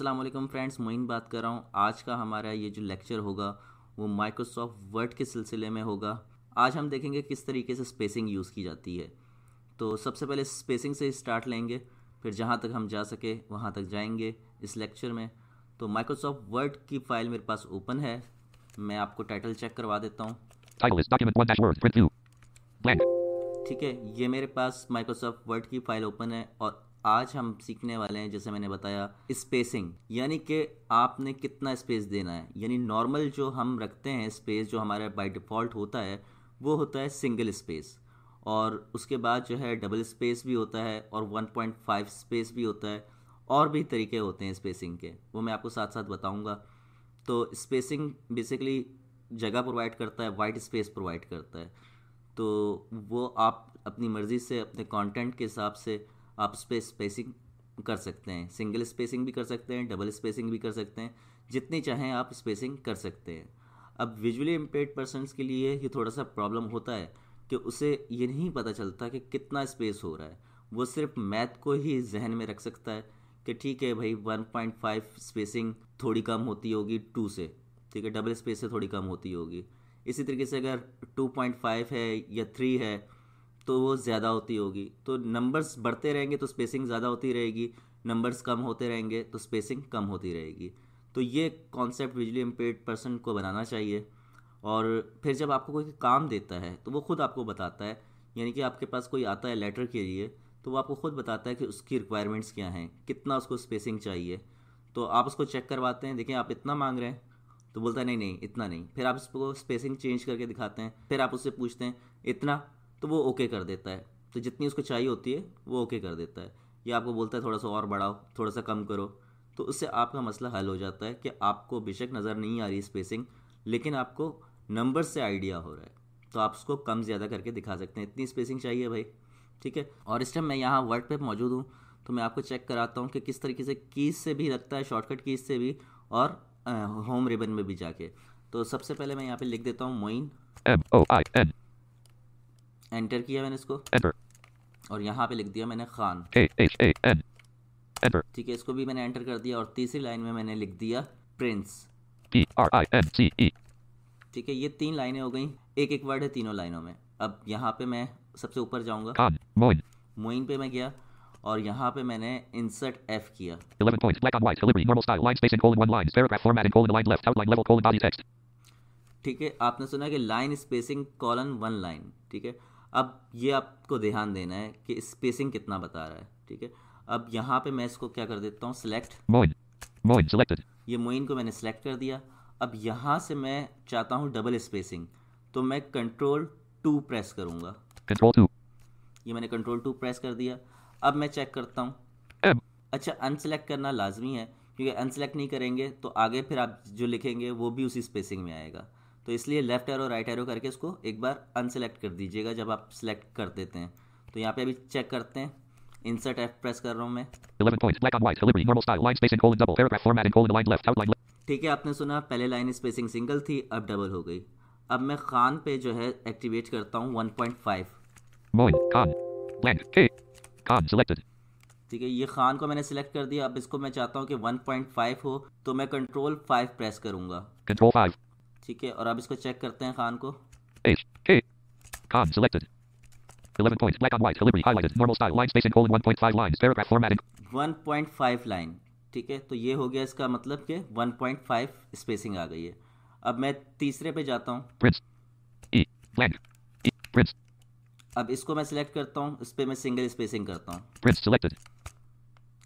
Aslam friends Moin बात कर रहा हूँ। आज का हमारा ये जो लेक्चर होगा, वो माइक्रोसॉफ्ट वर्ड के सिलसिले में होगा। आज हम देखेंगे किस तरीके से स्पेसिंग यूज़ की जाती है। तो सबसे पहले स्पेसिंग से स्टार्ट लेंगे, फिर जहाँ तक हम जा सके, वहाँ तक जाएँगे इस लेक्चर में। तो माइक्रोसॉफ्ट वर्ड की फ़ाइल मेरे पास ओपन है। मैं आपको टाइटल चेक करवा देता हूँ। ठीक है, ये मेरे पास माइक्रोसॉफ्ट वर्ड की फ़ाइल ओपन है और आज हम सीखने वाले हैं, जैसे मैंने बताया स्पेसिंग यानी कि आपने कितना स्पेस देना है। यानी नॉर्मल जो हम रखते हैं स्पेस जो हमारा बाय डिफ़ॉल्ट होता है, वो होता है सिंगल स्पेस और उसके बाद जो है डबल स्पेस भी होता है और 1.5 स्पेस भी होता है। और भी तरीके होते हैं स्पेसिंग के। वो मैं आपको साथ साथ बताऊँगा। तो स्पेसिंग बेसिकली जगह प्रोवाइड करता है वाइट स्पेस प्रोवाइड करता है। तो वो आप अपनी मर्ज़ी से, अपने कंटेंट के हिसाब से आप स्पेस स्पेसिंग कर सकते हैं। सिंगल स्पेसिंग भी कर सकते हैं डबल स्पेसिंग भी कर सकते हैं, जितनी चाहें आप स्पेसिंग कर सकते हैं। अब विजुअली इम्पेयर्ड पर्सन के लिए ये थोड़ा सा प्रॉब्लम होता है कि उसे ये नहीं पता चलता कि कितना स्पेस हो रहा है। वो सिर्फ़ मैथ को ही जहन में रख सकता है कि ठीक है भाई 1.5 स्पेसिंग थोड़ी कम होती होगी टू से, ठीक है? डबल स्पेस से थोड़ी कम होती होगी। इसी तरीके से अगर 2.5 है या थ्री है तो वो ज़्यादा होती होगी। तो नंबर्स बढ़ते रहेंगे तो स्पेसिंग ज़्यादा होती रहेगी। नंबर्स कम होते रहेंगे तो स्पेसिंग कम होती रहेगी। तो ये कॉन्सेप्ट विजुअली इम्पेयर्ड पर्सन को बनाना चाहिए। और फिर जब आपको कोई काम देता है तो वो खुद आपको बताता है। यानी कि आपके पास कोई आता है लेटर के लिए तो वो आपको खुद बताता है कि उसकी रिक्वायरमेंट्स क्या हैं, कितना उसको स्पेसिंग चाहिए। तो आप उसको चेक करवाते हैं। देखें आप इतना मांग रहे हैं तो बोलता है, नहीं नहीं, इतना नहीं। फिर आप उसको स्पेसिंग चेंज करके दिखाते हैं, फिर आप उससे पूछते हैं, इतना? तो वो ओके कर देता है। तो जितनी उसको चाहिए होती है, वो ओके कर देता है। या आपको बोलता है, थोड़ा सा और बढ़ाओ, थोड़ा सा कम करो। तो उससे आपका मसला हल हो जाता है कि आपको बेशक नज़र नहीं आ रही स्पेसिंग लेकिन आपको नंबर से आइडिया हो रहा है। तो आप उसको कम ज़्यादा करके दिखा सकते हैं। इतनी स्पेसिंग चाहिए भाई, ठीक है? और इस टाइम मैं यहाँ वर्ड पे मौजूद हूँ तो मैं आपको चेक कराता हूँ कि किस तरीके से कीज से भी रखता है शॉर्टकट कीज से भी, और होम रिबन में भी जाके। तो सबसे पहले मैं यहाँ पे लिख देता हूँ Moin. M O I N enter किया मैंने इसको। एंटर और यहाँ पे लिख दिया मैंने खान। एंटर ठीक है इसको भी मैंने एंटर कर दिया और तीसरी लाइन में मैंने लिख दिया prince P R I N C E ठीक है ये तीन लाइनें हो गई। एक एक वर्ड है तीनों लाइनों में। अब यहाँ पे मैं सबसे ऊपर जाऊँगा। मोइन पे मैं गया। और यहाँ पे मैंने इंसर्ट एफ़ किया। 11 points black on white normal style line spacing colon one line paragraph formatting colon line left outline level colon body text. ठीक है आपने सुना कि line spacing colon one line ठीक है? अब ये आपको ध्यान देना है कि स्पेसिंग कितना बता रहा है ठीक है? अब यहाँ पे मैं इसको क्या कर देता हूँ सिलेक्ट मोइन मोइन सिलेक्टेड ये मोइन को मैंने सेलेक्ट कर दिया। अब यहाँ से मैं चाहता हूँ डबल स्पेसिंग तो मैं कंट्रोल टू प्रेस करूँगा। कंट्रोल टू ये मैंने कंट्रोल टू प्रेस कर दिया। अब मैं चेक करता हूँ। अच्छा अनसेलेक्ट करना लाजमी है क्योंकि अनसेलेक्ट नहीं करेंगे तो आगे फिर आप जो लिखेंगे वो भी उसी स्पेसिंग में आएगा। तो इसलिए लेफ़्ट एरो राइट एरो करके इसको एक बार अनसेलेक्ट कर दीजिएगा जब आप सेलेक्ट कर देते हैं। तो यहाँ पे अभी चेक करते हैं। इंसर्ट एफ़ प्रेस कर रहा हूँ मैं। 11 points black on white delivery normal style line spacing colon double paragraph formatting colon line left outline ठीक है आपने सुना पहले लाइन स्पेसिंग सिंगल थी अब डबल हो गई। अब मैं खान पे जो है एक्टिवेट करता हूँ 1.5 मोइन खान ब्लैंक के खान सिलेक्टेड ठीक है ये खान को मैंने सिलेक्ट कर दिया। अब इसको मैं चाहता हूँ कि 1.5 हो तो मैं कंट्रोल 5 प्रेस करूँगा। कंट्रोल 5 ठीक है और अब इसको चेक करते हैं खान को। ठीक है तो ये हो गया इसका मतलब कि 1.5 स्पेसिंग आ गई है। अब मैं तीसरे पे जाता हूँ। अब इसको मैं सिलेक्ट करता हूँ इस पे मैं सिंगल स्पेसिंग करता हूँ।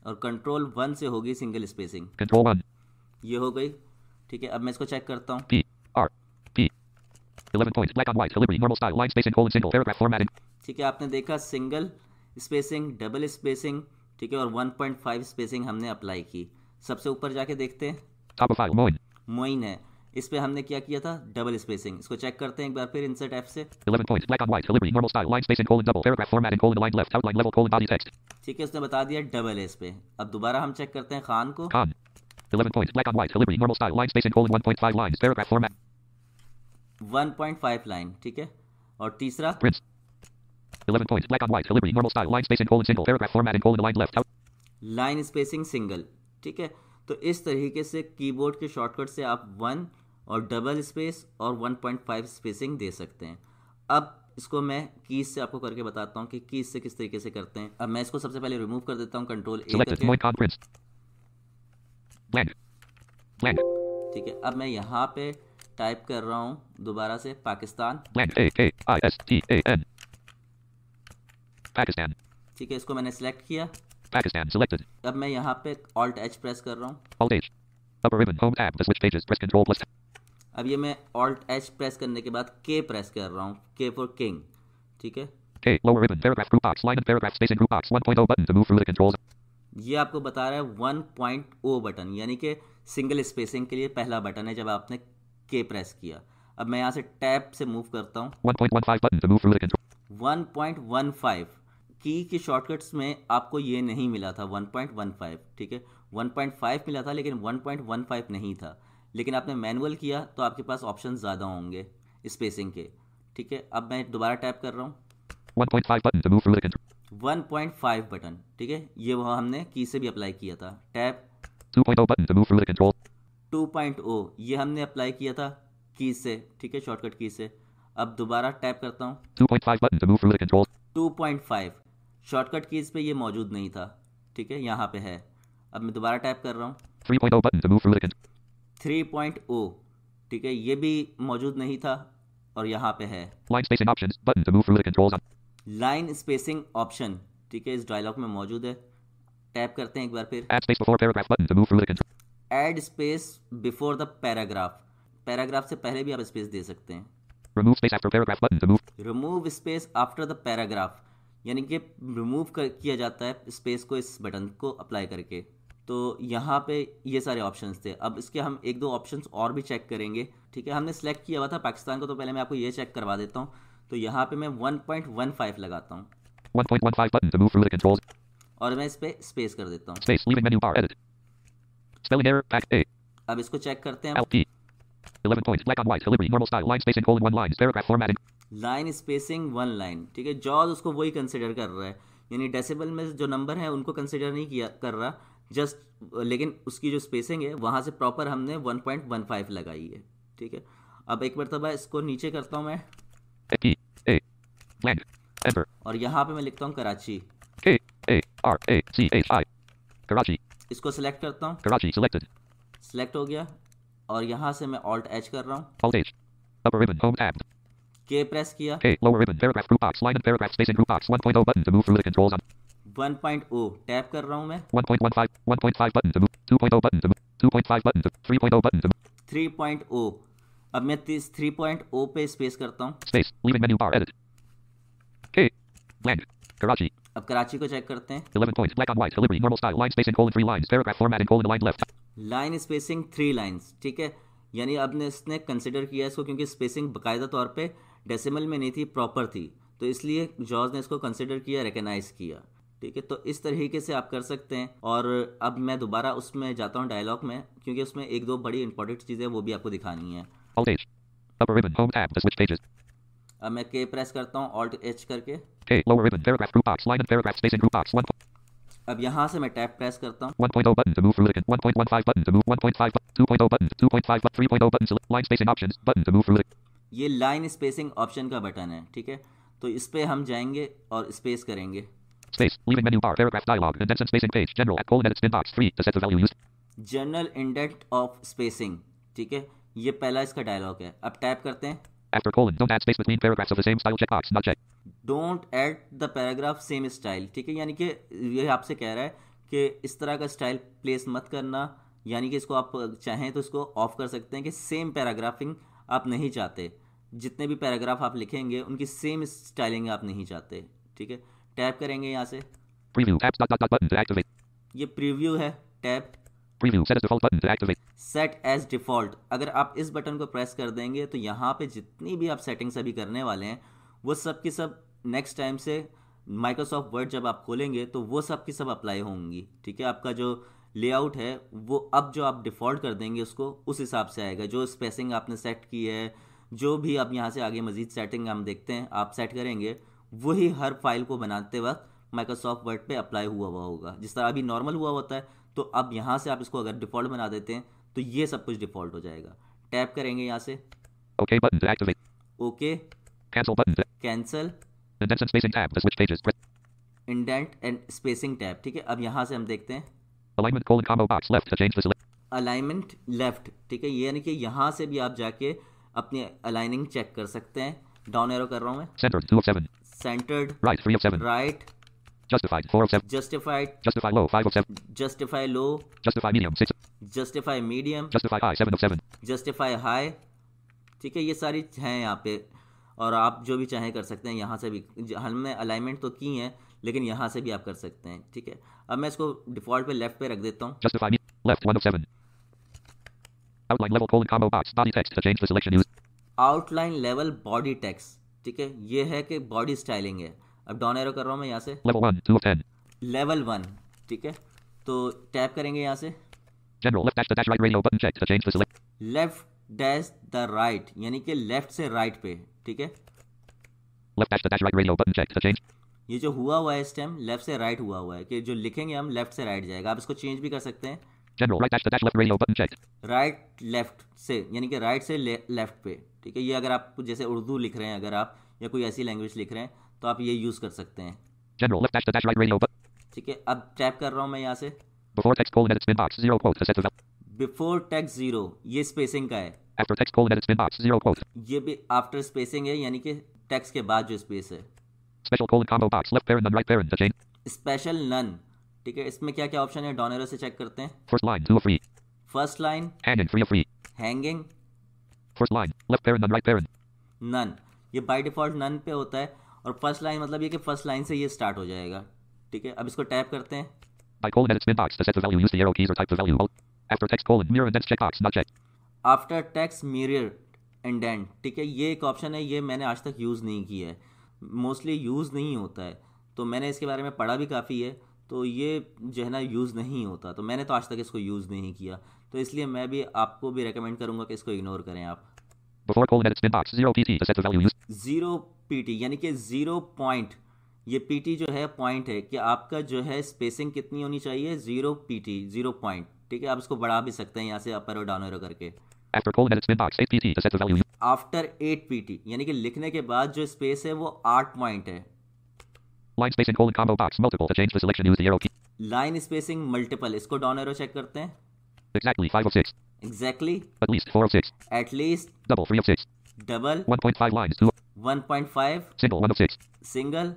और कंट्रोल वन से होगी सिंगल स्पेसिंग कंट्रोल वन ये हो गई ठीक है अब मैं इसको चेक करता हूँ। R P. 11 points black on white delivery normal style line spacing colon single paragraph formatting. ठीक है आपने देखा सिंगल स्पेसिंग डबल स्पेसिंग ठीक है और 1.5 स्पेसिंग हमने अप्लाई की। सबसे ऊपर जाके देखते हैं। मोइन मोइन है। इस पे हमने क्या किया था? डबल स्पेसिंग इसको चेक करते हैं एक बार फिर इंसर्ट एफ़ से। 11 पॉइंट ब्लैक लाइन ठीक है उसने बता दिया डबल एस पे। अब दोबारा हम चेक करते हैं खान को। और तीसरा? लाइन स्पेसिंग सिंगल ठीक है? तो इस तरीके से की बोर्ड के शॉर्टकट से आप वन और डबल स्पेस और 1.5 स्पेसिंग दे सकते हैं। अब इसको मैं कीज से आपको करके बताता हूँ कि कीज से किस तरीके से करते हैं। अब मैं इसको सबसे पहले रिमूव कर देता हूँ कंट्रोल ए ठीक है अब मैं यहाँ पे टाइप कर रहा हूँ दोबारा से पाकिस्तान। पाकिस्तान ठीक है इसको मैंने सिलेक्ट किया। पाकिस्तान सिलेक्टेड अब मैं यहाँ पे ऑल्ट एच प्रेस कर रहा हूँ। अब ये मैं ऑल्ट एच प्रेस करने के बाद के प्रेस कर रहा हूँ। के फॉर किंग ठीक है? K lower ribbon paragraph group box line and paragraph spacing group box 1.0 button to move through the controls. ये आपको बता रहा है 1.0 बटन यानी कि सिंगल स्पेसिंग के लिए पहला बटन है जब आपने के प्रेस किया। अब मैं यहाँ से टैप से मूव करता हूँ। 1.15 button to move through the control. 1.15 की की शॉर्टकट्स में आपको ये नहीं मिला था 1.15 ठीक है? 1.5 मिला था लेकिन 1.15 नहीं था। लेकिन आपने मैनुअल किया तो आपके पास ऑप्शन ज़्यादा होंगे स्पेसिंग के। ठीक है? अब मैं दोबारा टैप कर रहा हूँ। 1.5 बटन ठीक है? ये वह हमने की से भी अप्लाई किया था। Tap 2.0 button to move through the control 2.0 ये हमने अप्लाई किया था की से। ठीक है? शॉर्टकट की से। अब दोबारा टैप करता हूँ। 2.5 button to move through the control 2.5 shortcut keys पे ये मौजूद नहीं था। ठीक है? यहाँ पे है। अब मैं दोबारा टाइप कर रहा हूँ। 3.0 button to move through the 3.0 ठीक है? ये भी मौजूद नहीं था और यहाँ पे है। लाइन स्पेसिंग थ्रू ऑप्शन ठीक है? इस डायलॉग में मौजूद है। टैप करते हैं एक बार फिर। Add space before through the paragraph paragraph से पहले भी आप स्पेस दे सकते हैं। Remove space after the paragraph यानी कि रिमूव किया जाता है स्पेस को इस बटन को अप्लाई करके। तो यहाँ पे ये सारे ऑप्शंस थे। अब इसके हम एक दो ऑप्शंस और भी चेक करेंगे ठीक है? हमने सेलेक्ट किया हुआ था पाकिस्तान को तो पहले मैं आपको ये चेक करवा देता हूँ। तो यहाँ पे मैं 1.15 लगाता हूँ। 1.15 button to move through the controls. और मैं इस पे स्पेस कर देता हूँ. अब इसको चेक करते हैं LP. 11 points, black on white, delivery, normal style, line spacing, colon, one line, paragraph formatting. Line spacing one line ठीक है? जॉज उसको वही कंसिडर कर रहा है। यानी डेसिबल में जो नंबर है उनको कंसिडर नहीं किया कर रहा। जस्ट लेकिन उसकी जो स्पेसिंग है वहाँ से प्रॉपर हमने 1.15 लगाई है ठीक है? अब एक मरतबा इसको नीचे करता हूँ मैं। और यहाँ पे मैं लिखता हूँ Karachi. K A R A C H I. Karachi. इसको सिलेक्ट करता हूँ। कराची सिलेक्टेड सिलेक्ट हो गया। और यहाँ से मैं ऑल्ट एच कर रहा हूँ। Alt H upper ribbon home tab K press किया। K lower ribbon paragraph group box line paragraph spacing group box 1.0 button to move through the controls on tap oh, कर रहा हूँ मैं। 1.15 button to 2.0 button to 2.5 button to 3.0 button to 3.0 अब मैं 3.0 पे space करता हूँ। Space leaving menu bar edit के ब्लैंक कराची अब कराची को चेक करते हैं। 11 points black on white delivery normal style line spacing colon 3 lines paragraph formatting colon line left line spacing 3 lines ठीक है? यानी अब ने इसने कंसीडर किया इसको क्योंकि स्पेसिंग बकायदा तौर पे डेसिमल में नहीं थी प्रॉपर थी। तो इसलिए जॉर्ज ने इसको कंसीडर किया रिकॉग्नाइज किया। ठीक है? तो इस तरीके से आप कर सकते हैं। और अब मैं दोबारा उसमें जाता हूँ डायलॉग में क्योंकि उसमें एक दो बड़ी इंपॉर्टेंट चीज़ें वो भी आपको दिखानी है। अब मैं के प्रेस करता हूँ ऑल्ट एच करके। अब यहाँ से मैं टैप प्रेस करता हूँ। ये लाइन स्पेसिंग ऑप्शन का बटन है ठीक है? तो इस पर हम जाएँगे और स्पेस करेंगे। Space, leaving menu bar, paragraph dialog, indents and spacing page, general, at colon edit spin box 3 to set the value used. General indent of spacing, ठीक है ये पहला इसका डायलॉग है अब टाइप करते हैं After colon, don't add space between paragraphs of the same style checkbox, not check. Don't add the paragraph same style, ठीक है यानी कि ये आपसे कह रहा है कि इस तरह का स्टाइल प्लेस मत करना यानी कि इसको आप चाहें तो इसको ऑफ़ कर सकते हैं कि सेम पैराग्राफिंग आप नहीं चाहते जितने भी पैराग्राफ आप लिखेंगे उनकी सेम स्टाइलिंग आप नहीं चाहते ठीक है टैप करेंगे यहाँ से। Preview dot dot button to ये प्रीव्यू है tap. Preview set as default button activate set as default अगर आप इस बटन को प्रेस कर देंगे तो यहाँ पे जितनी भी आप सेटिंग्स अभी करने वाले हैं वो सब की सब नेक्स्ट टाइम से माइक्रोसॉफ्ट वर्ड जब आप खोलेंगे तो वो सब की सब अप्लाई होंगी। ठीक है? आपका जो लेआउट है वो अब जो आप डिफ़ॉल्ट कर देंगे उसको उस हिसाब से आएगा। जो स्पेसिंग आपने सेट की है जो भी आप यहाँ से आगे मज़ीद सेटिंग हम देखते हैं आप सेट करेंगे वही हर फ़ाइल को बनाते वक्त माइक्रोसॉफ्ट वर्ड पे अप्लाई हुआ हुआ होगा। जिस तरह अभी नॉर्मल हुआ होता है तो अब यहाँ से आप इसको अगर डिफ़ॉल्ट बना देते हैं तो ये सब कुछ डिफ़ॉल्ट हो जाएगा। टैप करेंगे यहाँ से. Okay Cancel cancel indent and spacing tab ठीक है? अब यहाँ से हम देखते हैं. अलाइनमेंट लेफ़्ट ठीक है? ये यानी कि यहाँ से भी आप जाके अपनी अलाइनिंग चेक कर सकते हैं। डाउन एरो कर रहा हूँ मैं। Centered 2 of 7. Centered Right 3 of 7. Right Justified 4 of 7. Justified Justify low 5 of 7. Justify low Justify medium 6. Justify medium Justify high 7 of 7. Justify high ठीक है ये सारी हैं यहाँ पे और आप जो भी चाहें कर सकते हैं यहाँ से भी हमने अलाइनमेंट तो की हैं लेकिन यहाँ से भी आप कर सकते हैं ठीक है अब मैं इसको डिफ़ॉल्ट पे लेफ़्ट पे रख देता हूँ Justify left 1 of 7. Outline level colon combo box body text to change the selection use. Outline level body text ठीक है ये है कि बॉडी स्टाइलिंग है। अब डाउन एरो कर रहा हूँ मैं यहाँ से। Level 1 2 of 10. लेवल वन ठीक है? तो टैप करेंगे यहाँ से। Right. Left dash the right यानी कि लेफ़्ट से राइट पे ठीक है? Right. ये जो हुआ हुआ है इस टाइम लेफ़्ट से राइट हुआ हुआ है कि जो लिखेंगे हम लेफ़्ट से राइट जाएगा। आप इसको चेंज भी कर सकते हैं। General right dash to dash left radio button checked. Right left से यानी कि राइट से लेफ़्ट पे ठीक है ये अगर आप जैसे उर्दू लिख रहे हैं अगर आप या कोई ऐसी लैंग्वेज लिख रहे हैं तो आप ये यूज़ कर सकते हैं General left dash to dash right radio button. ठीक है अब टैप कर रहा हूँ मैं यहाँ से Before text colon edit spin box zero quote set val. Before text zero ये स्पेसिंग का है After text colon edit spin box zero quote. ये भी आफ्टर स्पेसिंग है यानी कि टेक्स के बाद जो स्पेस है Special colon combo box left parent and right parent to change. Special none ठीक है इसमें क्या क्या ऑप्शन है? डोनर से चेक करते हैं। फ़र्स्ट लाइन हैंगिंग नन ये बाई डिफ़ॉल्ट नन पे होता है और फ़र्स्ट लाइन मतलब ये कि फ़र्स्ट लाइन से ये स्टार्ट हो जाएगा। ठीक है अब इसको टैप करते हैं। After text colon and check ठीक है ये एक ऑप्शन है ये मैंने आज तक यूज़ नहीं किया है। मोस्टली यूज़ नहीं होता है। तो मैंने इसके बारे में पढ़ा भी काफ़ी है। तो ये जो है ना यूज़ नहीं होता। तो मैंने तो आज तक इसको यूज़ नहीं किया। तो इसलिए मैं भी आपको भी रेकमेंड करूँगा कि इसको इग्नोर करें आप। ज़ीरो पी पीटी यानी कि ज़ीरो पॉइंट ये पी टी जो है पॉइंट है कि आपका जो है स्पेसिंग कितनी होनी चाहिए? ज़ीरो पीटी ज़ीरो पॉइंट ठीक है आप इसको बढ़ा भी सकते हैं यहाँ से अपर और डाउन एरो करके। After colon edit spin box 8 pt to set the value use. After eight P T यानी कि लिखने के बाद जो स्पेस है वो आठ पॉइंट है। Line spacing colon combo box multiple to change the selection use the arrow key. Line spacing multiple इसको डाउन एरो चेक करते हैं Exactly 5 of 6. Exactly At least 4 of 6. At least Double 3 of 6. Double 1.5 lines 2. 1.5 Single 1 of 6. Single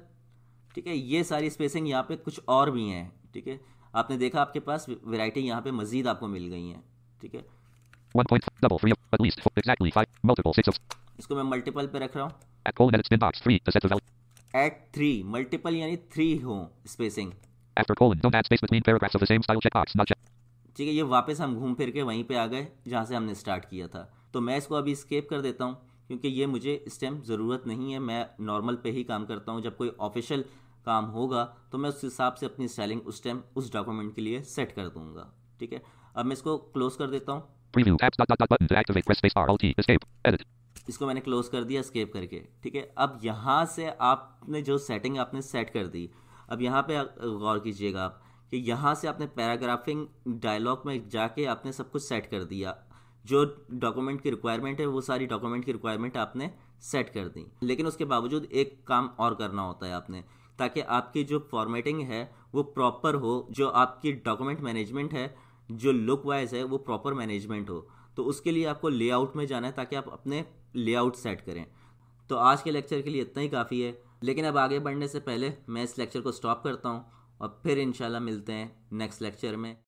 ठीक है ये सारी spacing यहाँ पे कुछ और भी हैं ठीक है आपने देखा आपके पास वैरायटी यहाँ पे मज़ीद आपको मिल गई हैं ठीक है 1 point double 3 of at least 4. Exactly 5. Multiple 6 of इसको मैं मल्टीपल पे रख रहा हूँ at colon edit spin box 3 to set the value. At three multiple यानी थ्री हो स्पेसिंग. ठीक है ये वापस हम घूम फिर के वहीं पे आ गए जहाँ से हमने स्टार्ट किया था। तो मैं इसको अभी स्केप कर देता हूँ क्योंकि ये मुझे इस टाइम ज़रूरत नहीं है। मैं नॉर्मल पे ही काम करता हूँ। जब कोई ऑफिशियल काम होगा तो मैं उस हिसाब से अपनी स्टाइलिंग उस टाइम उस डॉक्यूमेंट के लिए सेट कर दूँगा। ठीक है? अब मैं इसको क्लोज कर देता हूँ। इसको मैंने क्लोज कर दिया स्केप करके। ठीक है? अब यहाँ से आपने जो सेटिंग आपने सेट कर दी, अब यहाँ पे गौर कीजिएगा आप कि यहाँ से आपने पैराग्राफिंग डायलॉग में जाके आपने सब कुछ सेट कर दिया। जो डॉक्यूमेंट की रिक्वायरमेंट है, वो सारी डॉक्यूमेंट की रिक्वायरमेंट आपने सेट कर दी। लेकिन उसके बावजूद एक काम और करना होता है आपने, ताकि आपकी जो फॉर्मेटिंग है, वो प्रॉपर हो, जो आपकी डॉक्यूमेंट मैनेजमेंट है, जो लुक वाइज है, वो प्रॉपर मैनेजमेंट हो। तो उसके लिए आपको लेआउट में जाना है ताकि आप अपने लेआउट सेट करें। तो आज के लेक्चर के लिए इतना ही काफ़ी है। लेकिन अब आगे बढ़ने से पहले मैं इस लेक्चर को स्टॉप करता हूँ और फिर इंशाल्लाह मिलते हैं नेक्स्ट लेक्चर में।